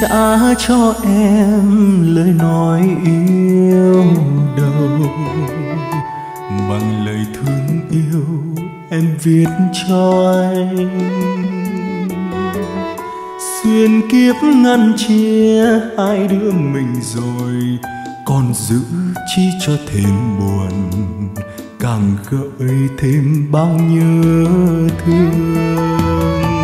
trả cho em lời nói yêu đầu. Bằng lời thương yêu em viết cho anh. Xuyên kiếp ngăn chia hai đứa mình rồi, còn giữ chi cho thêm buồn, càng gợi thêm bao nhớ thương.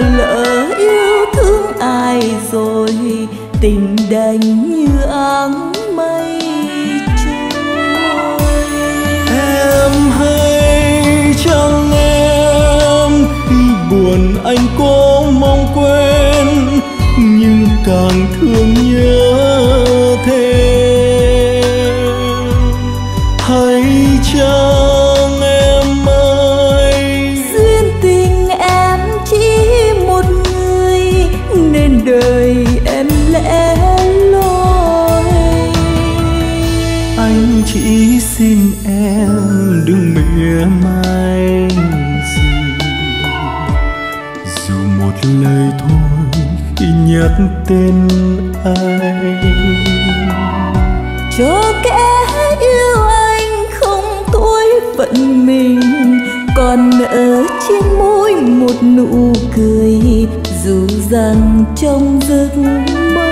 Mà lỡ yêu thương ai rồi, tình đành như áng mây trôi. Em hay chẳng em khi buồn anh cố mong quên, nhưng càng thương nhớ xin em đừng mỉa mai gì. Dù một lời thôi khi nhắc tên anh cho kẻ yêu anh không tuổi phận mình, còn ở trên môi một nụ cười dù rằng trong giấc mơ.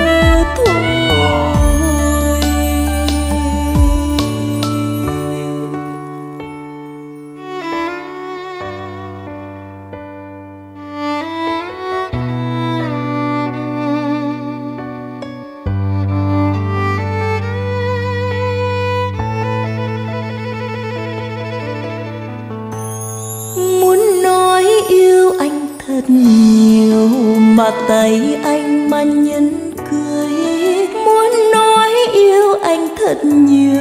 Thật nhiều mà tay anh mà nhấn cười muốn nói yêu anh thật nhiều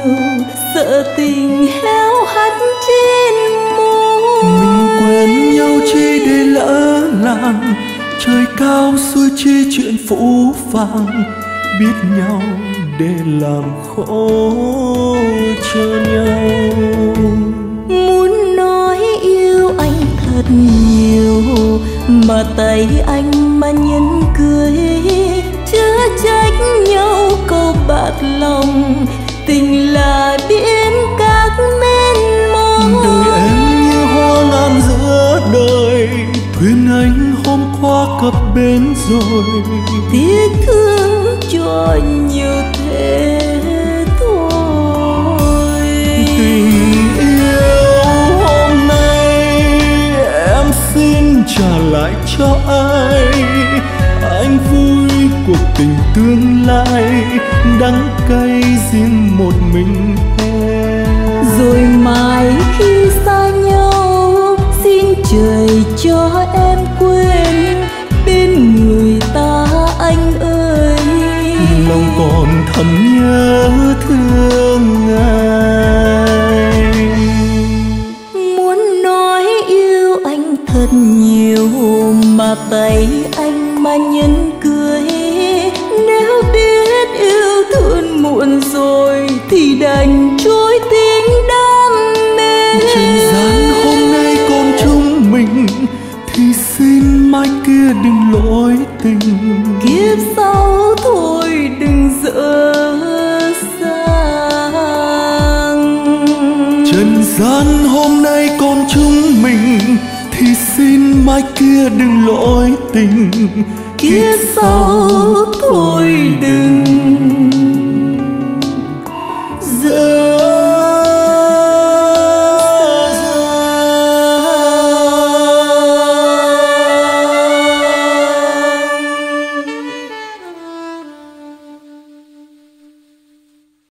sợ tình héo hắt trên môi. Mình quen nhau chi để lỡ làng trời cao xuôi chi chuyện phũ phàng. Biết nhau để làm khổ cho nhau. Muốn nói yêu anh thật nhiều mà tay anh mà nhấn cười chớ trách nhau câu bạc lòng. Tình là biển các mênh mông đời em như hoa ngàn giữa đời thuyền anh hôm qua cập bến rồi. Tiếc thương cho nhiều tương lai đắng cay riêng một mình em. Rồi mai khi xa nhau xin trời cho em quên bên người ta anh ơi. Lòng còn thầm nhớ thương xin mai kia đừng lỗi tình. Kiếp sau thôi đừng dở dang trần gian hôm nay còn chúng mình thì xin mai kia đừng lỗi tình. Kiếp sau